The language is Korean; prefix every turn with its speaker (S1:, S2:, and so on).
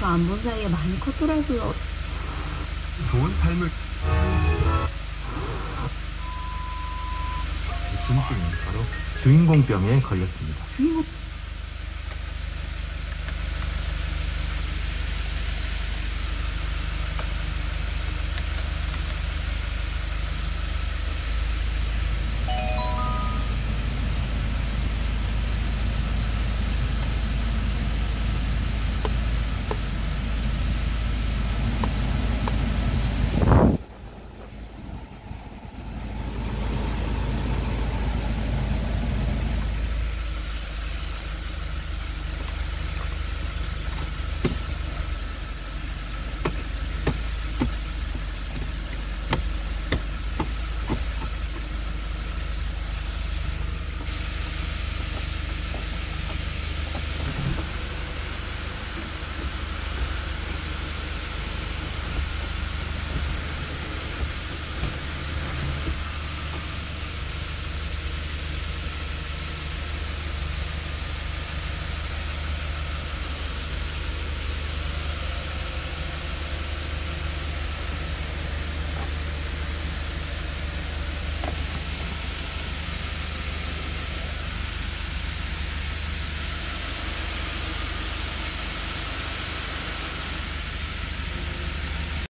S1: 그 안본 사이에 많이 컸더라고요.
S2: 좋은 삶을
S3: 진증 바로 주인공병에 걸렸습니다.
S1: 주인공